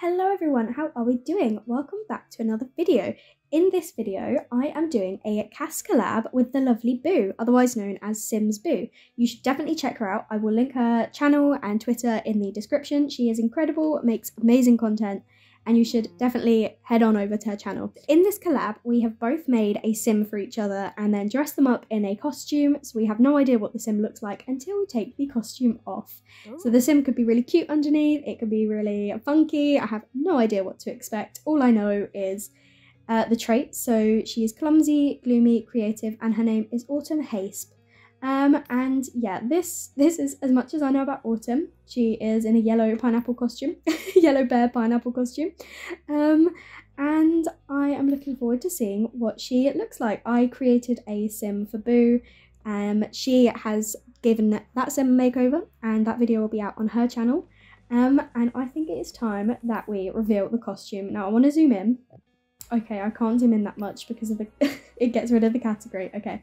Hello everyone, how are we doing? Welcome back to another video. In this video, I am doing a CAS collab with the lovely Boo, otherwise known as Simsboo. You should definitely check her out. I will link her channel and Twitter in the description. She is incredible, makes amazing content, and you should definitely head on over to her channel. In this collab, we have both made a sim for each other and then dressed them up in a costume, so we have no idea what the sim looks like until we take the costume off. Ooh. So the sim could be really cute underneath, it could be really funky, I have no idea what to expect. All I know is uh, the traits, so she is clumsy, gloomy, creative, and her name is Autumn Haspe. Um, and yeah, this this is as much as I know about Autumn. She is in a yellow pineapple costume, yellow bear pineapple costume. Um, and I am looking forward to seeing what she looks like. I created a sim for Boo. Um, she has given that sim a makeover, and that video will be out on her channel. Um, and I think it is time that we reveal the costume. Now I want to zoom in. Okay, I can't zoom in that much because of the it gets rid of the category. Okay,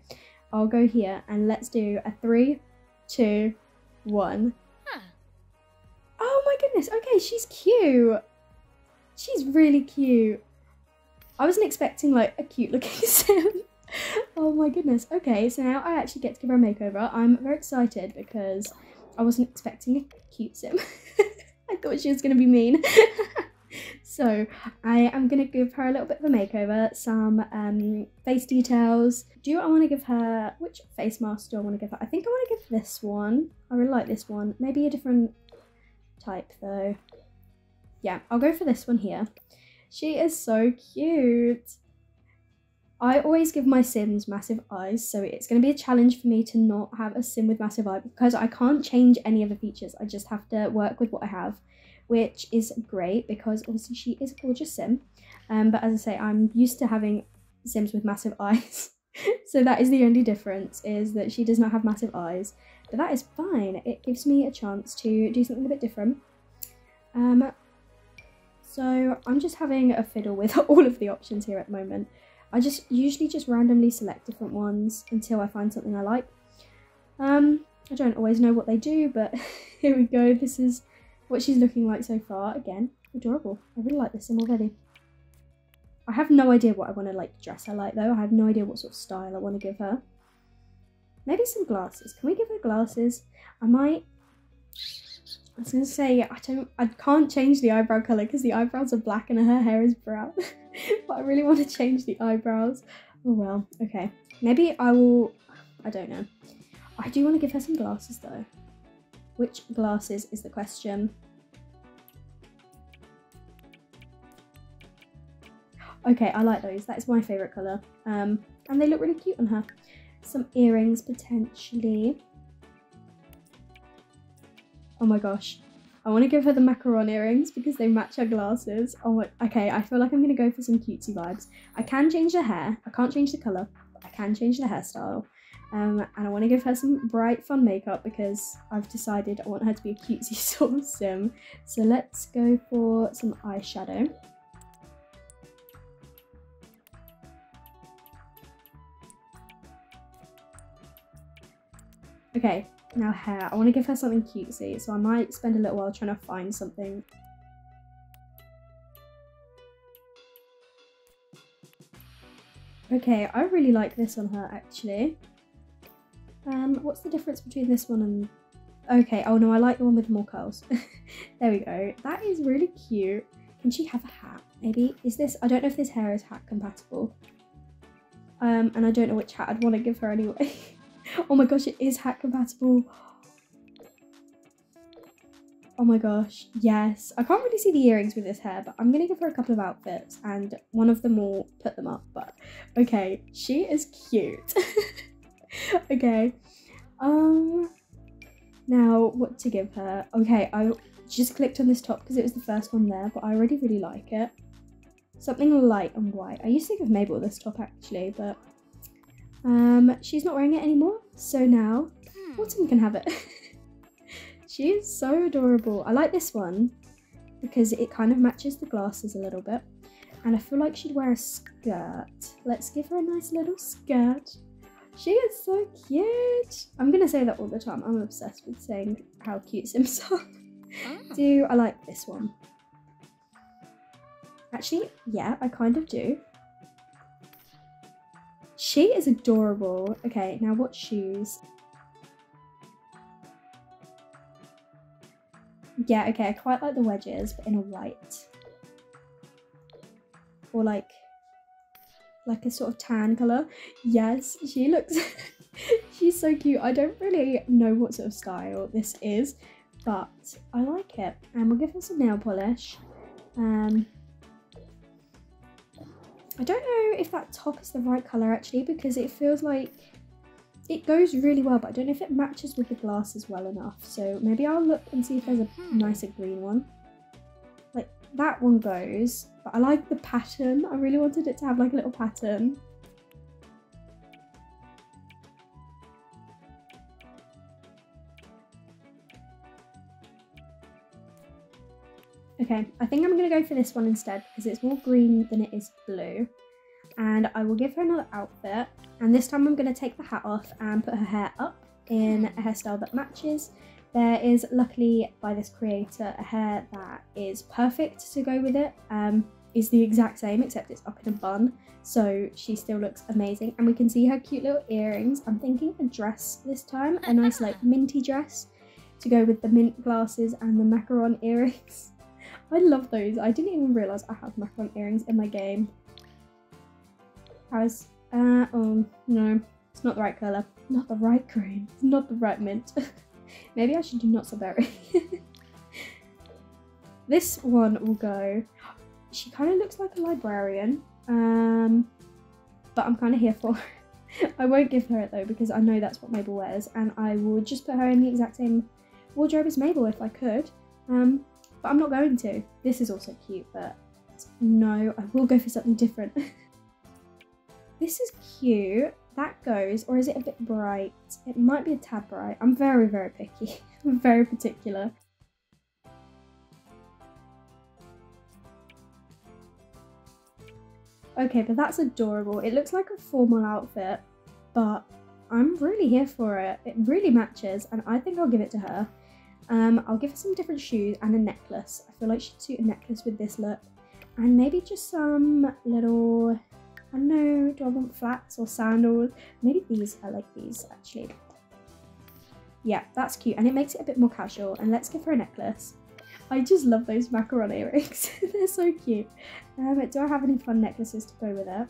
I'll go here and let's do a three, two, one. Goodness. Okay, she's cute. She's really cute. I wasn't expecting like a cute looking sim. oh my goodness. Okay, so now I actually get to give her a makeover. I'm very excited because I wasn't expecting a cute sim. I thought she was going to be mean. So I am going to give her a little bit of a makeover, some um, face details. Do I want to give her, which face mask do I want to give her? I think I want to give this one. I really like this one. Maybe a different type though. Yeah, I'll go for this one here. She is so cute. I always give my Sims massive eyes, so it's going to be a challenge for me to not have a Sim with massive eye because I can't change any of the features. I just have to work with what I have which is great because obviously she is a gorgeous sim. Um, but as I say, I'm used to having sims with massive eyes. so that is the only difference, is that she does not have massive eyes. But that is fine. It gives me a chance to do something a bit different. Um, so I'm just having a fiddle with all of the options here at the moment. I just usually just randomly select different ones until I find something I like. Um, I don't always know what they do, but here we go. This is what she's looking like so far. Again, adorable. I really like this sim already. I have no idea what I want to like dress her like though. I have no idea what sort of style I want to give her. Maybe some glasses. Can we give her glasses? I might. I was gonna say I don't. I can't change the eyebrow color because the eyebrows are black and her hair is brown. but I really want to change the eyebrows. Oh well. Okay. Maybe I will. I don't know. I do want to give her some glasses though. Which glasses is the question? Okay, I like those. That is my favourite colour. Um, and they look really cute on her. Some earrings, potentially. Oh my gosh. I want to give her the macaron earrings because they match her glasses. Oh my, okay, I feel like I'm going to go for some cutesy vibes. I can change the hair. I can't change the colour, but I can change the hairstyle. Um, and I want to give her some bright fun makeup because I've decided I want her to be a cutesy sort of sim. So let's go for some eyeshadow. Okay, now hair. I want to give her something cutesy, so I might spend a little while trying to find something. Okay, I really like this on her actually. Um, what's the difference between this one and... Okay, oh no, I like the one with more curls. there we go. That is really cute. Can she have a hat? Maybe? Is this... I don't know if this hair is hat compatible. Um, and I don't know which hat I'd want to give her anyway. oh my gosh, it is hat compatible. Oh my gosh, yes. I can't really see the earrings with this hair, but I'm to give her a couple of outfits and one of them will put them up. But okay, she is cute. okay. Um. Now, what to give her? Okay, I just clicked on this top because it was the first one there, but I already really like it. Something light and white. I used to give Mabel this top actually, but um, she's not wearing it anymore. So now, hmm. Autumn can have it. she is so adorable. I like this one because it kind of matches the glasses a little bit. And I feel like she'd wear a skirt. Let's give her a nice little skirt. She is so cute. I'm gonna say that all the time. I'm obsessed with saying how cute Sims are. Ah. Do I like this one? Actually, yeah, I kind of do. She is adorable. Okay, now what shoes? Yeah, okay, I quite like the wedges, but in a white. Or like, like a sort of tan colour. Yes, she looks, she's so cute. I don't really know what sort of style this is, but I like it. And we'll give her some nail polish. Um, I don't know if that top is the right colour actually because it feels like it goes really well but I don't know if it matches with the glasses well enough so maybe I'll look and see if there's a Hmm. nicer green one. Like that one goes but I like the pattern. I really wanted it to have like a little pattern. Okay, I think I'm going to go for this one instead because it's more green than it is blue. And I will give her another outfit. And this time I'm going to take the hat off and put her hair up in a hairstyle that matches. There is luckily by this creator a hair that is perfect to go with it. Um, is the exact same except it's up in a bun. So she still looks amazing. And we can see her cute little earrings. I'm thinking a dress this time. A nice like minty dress to go with the mint glasses and the macaron earrings. I love those. I didn't even realise I had macaron earrings in my game. How's uh oh no, it's not the right colour. Not the right green. Not the right mint. Maybe I should do not so berry. this one will go. She kind of looks like a librarian. Um but I'm kind of here for. I won't give her it though because I know that's what Mabel wears and I would just put her in the exact same wardrobe as Mabel if I could. Um but I'm not going to. This is also cute, but no, I will go for something different. this is cute. That goes, or is it a bit bright? It might be a tad bright. I'm very, very picky. I'm very particular. Okay, but that's adorable. It looks like a formal outfit, but I'm really here for it. It really matches, and I think I'll give it to her. Um, I'll give her some different shoes and a necklace. I feel like she'd suit a necklace with this look. And maybe just some little, I don't know, do I want flats or sandals? Maybe these, I like these actually. Yeah, that's cute. And it makes it a bit more casual. And let's give her a necklace. I just love those macaron earrings. They're so cute. Um, do I have any fun necklaces to go with it?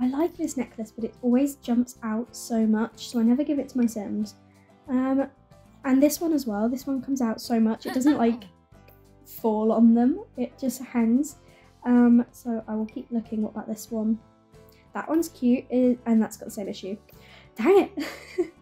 I like this necklace, but it always jumps out so much, so I never give it to my Sims. Um, and this one as well. This one comes out so much. It doesn't like fall on them. It just hangs. Um, so I will keep looking. What about this one? That one's cute, eh, and that's got the same issue. Dang it!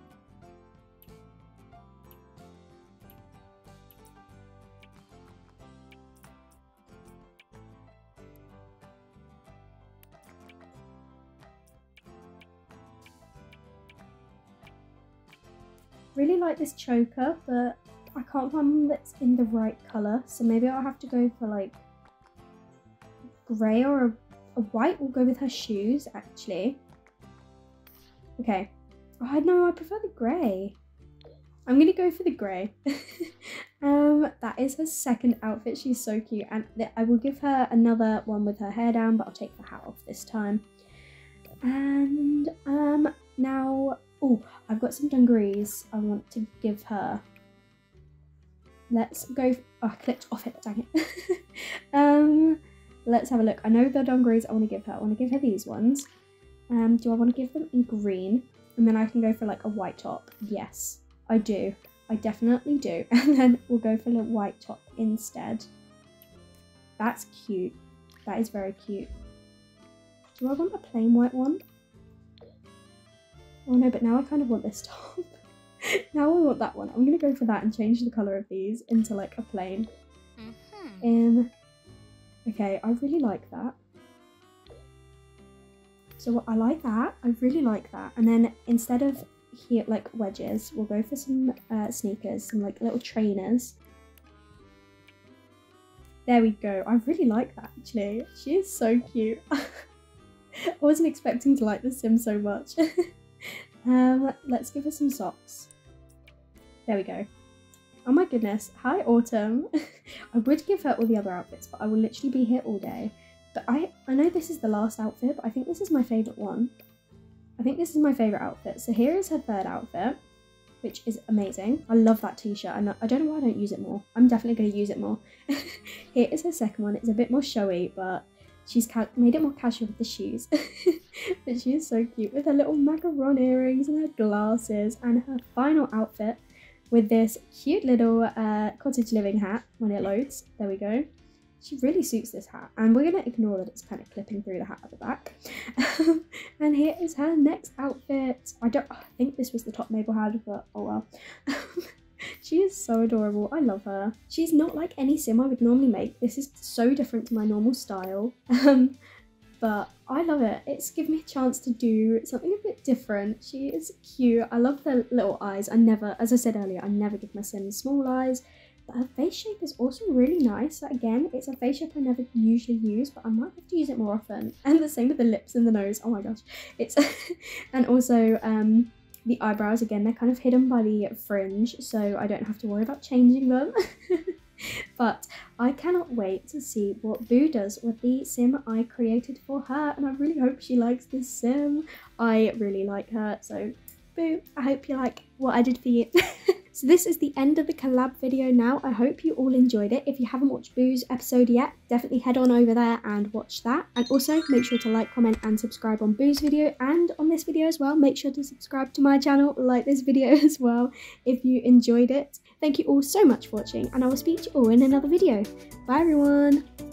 really like this choker, but I can't find one that's in the right colour. So maybe I'll have to go for like grey or a, a white. We'll go with her shoes, actually. Okay. Oh, I know, I prefer the grey. I'm going to go for the grey. um, that is her second outfit. She's so cute. And I will give her another one with her hair down, but I'll take the hat off this time. And um, now Oh, I've got some dungarees I want to give her. Let's go. Oh, I clicked off it, dang it. um, let's have a look. I know the dungarees I want to give her. I want to give her these ones. Um, do I want to give them in green? And then I can go for like a white top. Yes, I do. I definitely do. And then we'll go for a white top instead. That's cute. That is very cute. Do I want a plain white one? Oh no, but now I kind of want this top. now I want that one. I'm gonna go for that and change the colour of these into like a plain. Mhm. Um, okay, I really like that. So I like that. I really like that. And then instead of here like wedges, we'll go for some uh, sneakers, some like little trainers. There we go. I really like that actually. She is so cute. I wasn't expecting to like the sim so much. um, let's give her some socks. There we go. Oh my goodness. Hi, Autumn. I would give her all the other outfits, but I will literally be here all day. But I, I know this is the last outfit, but I think this is my favourite one. I think this is my favourite outfit. So here is her third outfit, which is amazing. I love that t-shirt and I don't know why I don't use it more. I'm definitely going to use it more. here is her second one. It's a bit more showy, but she's made it more casual with the shoes. but she is so cute with her little macaron earrings and her glasses and her final outfit with this cute little uh, cottage living hat when it loads. There we go. She really suits this hat and we're going to ignore that it's kind of clipping through the hat at the back. and here is her next outfit. I don't I think this was the top Mabel had but oh well. she is so adorable. I love her. She's not like any sim I would normally make. This is so different to my normal style. Um, but I love it. It's given me a chance to do something a bit different. She is cute. I love the little eyes. I never, as I said earlier, I never give my Sims small eyes. But her face shape is also really nice. Again, it's a face shape I never usually use, but I might have to use it more often. And the same with the lips and the nose. Oh my gosh. It's and also um the eyebrows again, they're kind of hidden by the fringe, so I don't have to worry about changing them. but I cannot wait to see what Boo does with the sim I created for her and I really hope she likes this sim. I really like her so Boo, I hope you like what I did for you. So this is the end of the collab video now. I hope you all enjoyed it. If you haven't watched Boo's episode yet, definitely head on over there and watch that. And also make sure to like, comment and subscribe on Boo's video and on this video as well. Make sure to subscribe to my channel, like this video as well if you enjoyed it. Thank you all so much for watching and I will speak to you all in another video. Bye everyone!